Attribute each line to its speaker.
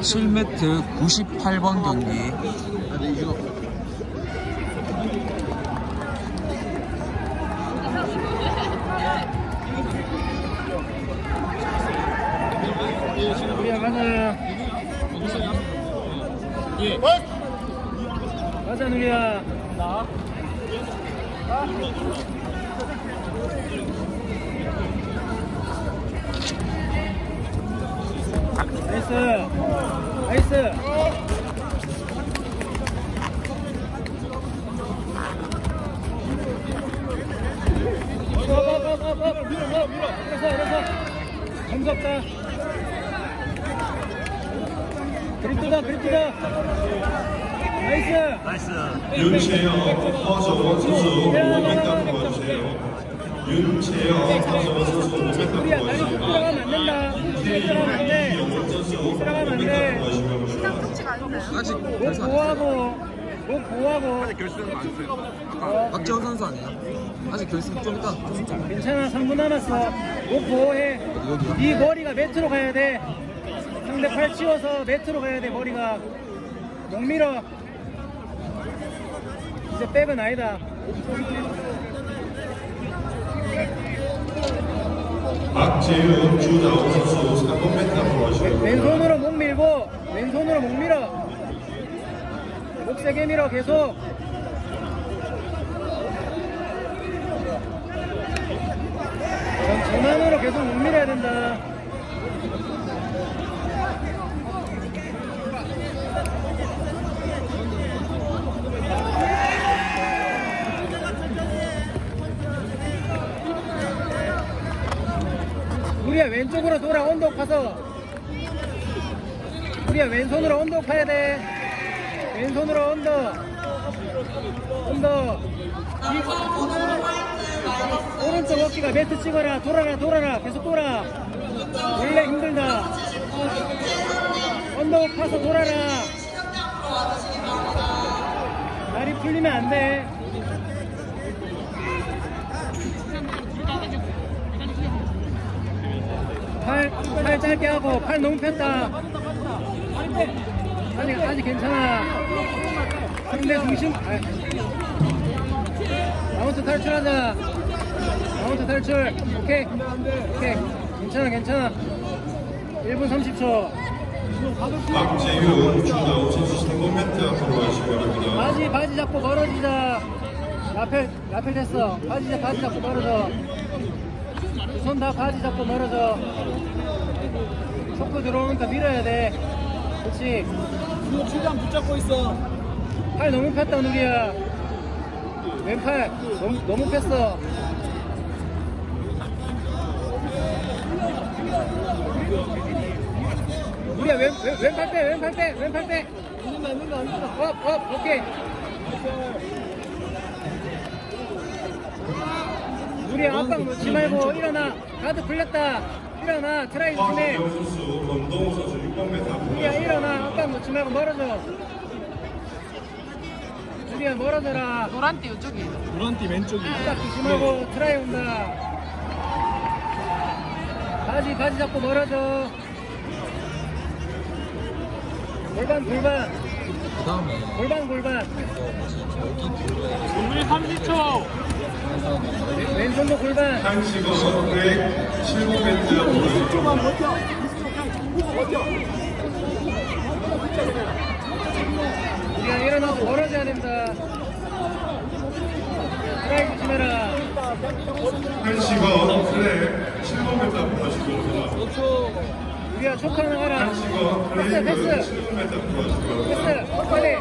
Speaker 1: 7m 98번 경기
Speaker 2: 가자. 가자 누리야. 나. Nice. Nice. Up, up, up, up, up. 밀어, 밀어, 밀어. 이래서, 이래서. 무섭다. 그립 뜯어, 그립 뜯어. Nice.
Speaker 3: 윤채영 허정원 선수 500m 보여주세요. 윤채영 허정원 선수 500m
Speaker 2: 누리야, 날이 쭉 들어가면 안 된다. 쭉 들어가면 안 돼.
Speaker 3: 500m
Speaker 2: 돼.
Speaker 3: 보여주시면
Speaker 1: 아직
Speaker 2: 목
Speaker 1: 결승 안
Speaker 2: 보호하고, 목 보호하고.
Speaker 1: 결승은 안 됐어요
Speaker 2: 어,
Speaker 1: 박지원 선수 아니에요? 아직 결승 좀 있다
Speaker 2: 괜찮아, 3분 남았어. 목 보호해. 네 머리가 매트로 가야 돼. 상대 팔 치워서 매트로 가야 돼, 머리가. 목 밀어. 이제 백은 아니다.
Speaker 3: 박재윤 주다우 선수 300m 보여주시면
Speaker 2: 왼손으로 목 밀고 왼손으로 목 밀어. 목 세게 밀어 계속. 전- 전환으로 계속 목 밀어야 된다 우리야 왼쪽으로 돌아 언덕 파서. 우리야 왼손으로 언덕 파야 돼. 왼손으로 언덕. 언덕. 이- 오른쪽 어깨가 매트 찍어라. 돌아라 돌아라. 계속 돌아. 원래 힘들다. 언덕 파서 돌아라. 다리 풀리면 안돼 팔, 팔 짧게 하고 팔 너무 폈다. 아직 아직 괜찮아. 상대 중심. 아. 마운트 탈출하자. 마운트 탈출. 오케이. 오케이. 괜찮아 괜찮아. 1분 30초.
Speaker 3: 박재윤 주다우 선수 300m 앞으로 가시기 바랍니다.
Speaker 2: 바지 바지 잡고 멀어지자. 라펠 라펠 됐어. 바지 잡 바지 잡고 멀어져. 손 다 바지 잡고 멀어져 choke 들어오니까 밀어야 돼 그렇지
Speaker 4: 최대한 붙잡고 있어.
Speaker 2: 팔 너무 폈다 누리야 왼팔 너무, 너무 폈어 누리야 왼, 왼, 왼팔 빼 왼팔 빼 왼팔 빼
Speaker 4: 안된다 안된다 안된다.
Speaker 2: Up, up, 오케이. 우리 압박 놓지 말고 일어나. 가드 풀렸다. 일어나. 트라이
Speaker 3: 선수 권동호 선수 600m
Speaker 2: 우리야 일어나. 압박 놓지 말고 멀어져. 우리야 멀어져라.
Speaker 5: 노란 띠 이쪽이.
Speaker 4: 노란 띠 왼쪽이.
Speaker 2: 압박 조심하고 트라이 온다. 바지 바지 잡고 멀어져. 골반 골반
Speaker 1: 그 다음에
Speaker 2: 골반 골반
Speaker 4: 우리 30초.
Speaker 2: 왼손도 골반
Speaker 3: 1시간 100 700m 보여주시면
Speaker 2: 우리가 일어나서 멀어져야 된다. 트라이 조심해라.
Speaker 3: 1시간 트랙 700m 보여주시 면
Speaker 2: 우리가 촉 하나 가라.
Speaker 3: 1시간
Speaker 2: 패스, 패스,
Speaker 3: 700m 보여주시면
Speaker 2: 패스, 빨리.